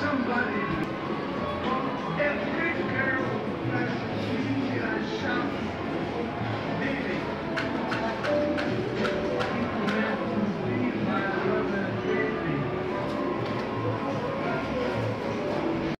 somebody.